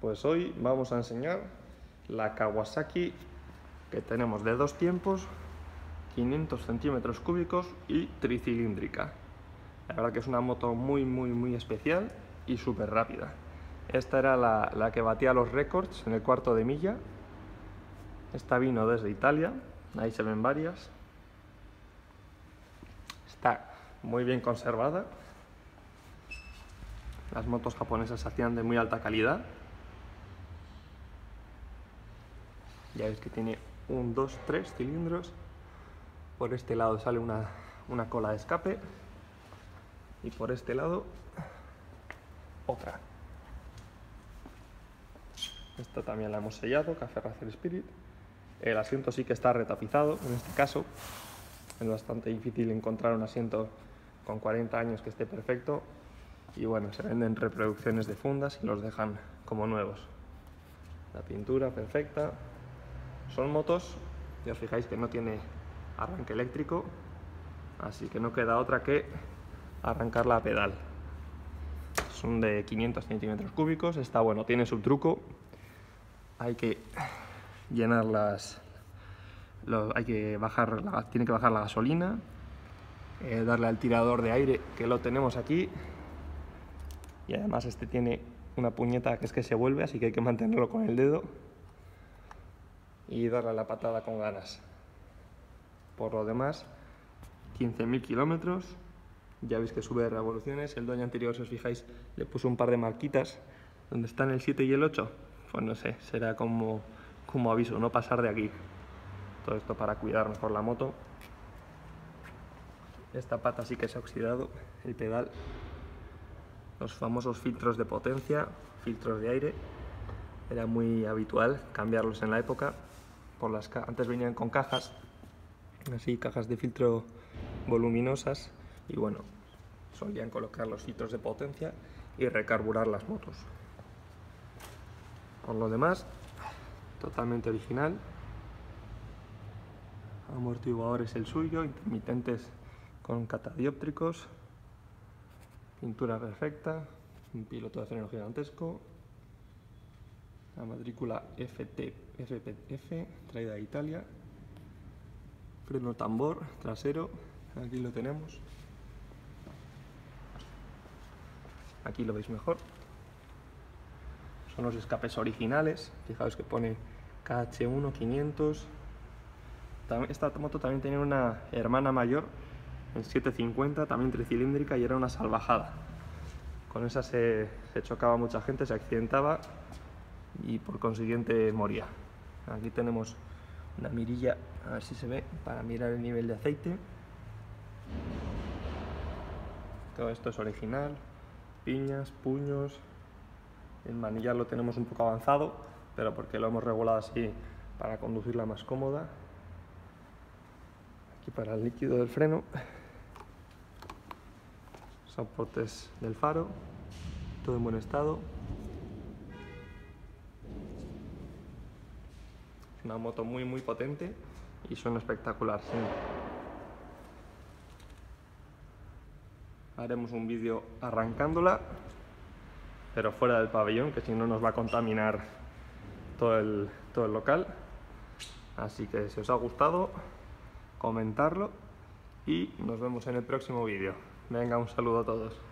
Pues hoy vamos a enseñar la Kawasaki que tenemos de dos tiempos, 500 centímetros cúbicos y tricilíndrica. La verdad que es una moto muy, muy, muy especial y súper rápida. Esta era la, la, que batía los récords en el cuarto de milla. Esta vino desde Italia, ahí se ven varias. Está muy bien conservada. Las motos japonesas se hacían de muy alta calidad. Ya veis que tiene un, dos, tres cilindros. Por este lado sale una, una cola de escape. Y por este lado, otra. Esta también la hemos sellado, Café Racer Spirit. El asiento sí que está retapizado, en este caso. Es bastante difícil encontrar un asiento con 40 años que esté perfecto. Y bueno, se venden reproducciones de fundas y los dejan como nuevos. La pintura perfecta, son motos, ya os fijáis que no tiene arranque eléctrico, así que no queda otra que arrancarla a pedal. Son de 500 centímetros cúbicos, está bueno, tiene su truco. Hay que llenar las... Hay que bajar la, tiene que bajar la gasolina, eh, darle al tirador de aire que lo tenemos aquí y además este tiene una puñeta que es que se vuelve, así que hay que mantenerlo con el dedo y darle la patada con ganas. Por lo demás, 15.000 kilómetros, ya veis que sube de revoluciones, el dueño anterior, si os fijáis, le puso un par de marquitas. Donde están el 7 y el 8, pues no sé, será como, como aviso, no pasar de aquí. Todo esto para cuidar mejor la moto. Esta pata sí que se ha oxidado, el pedal, los famosos filtros de potencia, filtros de aire, era muy habitual cambiarlos en la época por las antes venían con cajas, así cajas de filtro voluminosas y bueno, solían colocar los filtros de potencia y recarburar las motos. Por lo demás, totalmente original. Amortiguadores el suyo, intermitentes con catadióptricos, pintura perfecta, un piloto de freno gigantesco, la matrícula FT, FPF, traída de Italia, freno tambor trasero, aquí lo tenemos, aquí lo veis mejor, son los escapes originales, fijaos que pone KH1 500, esta moto también tenía una hermana mayor, en 750, también tricilíndrica y era una salvajada. Con esa se chocaba mucha gente, se accidentaba y por consiguiente moría. Aquí tenemos una mirilla, a ver si se ve, para mirar el nivel de aceite. Todo esto es original, piñas, puños. El manillar lo tenemos un poco avanzado, pero porque lo hemos regulado así para conducirla más cómoda. Aquí para el líquido del freno. Soportes del faro, todo en buen estado. Una moto muy muy potente y suena espectacular. Haremos un vídeo arrancándola, pero fuera del pabellón, que si no nos va a contaminar todo el, todo el local. Así que si os ha gustado, comentarlo y nos vemos en el próximo vídeo. Venga, un saludo a todos.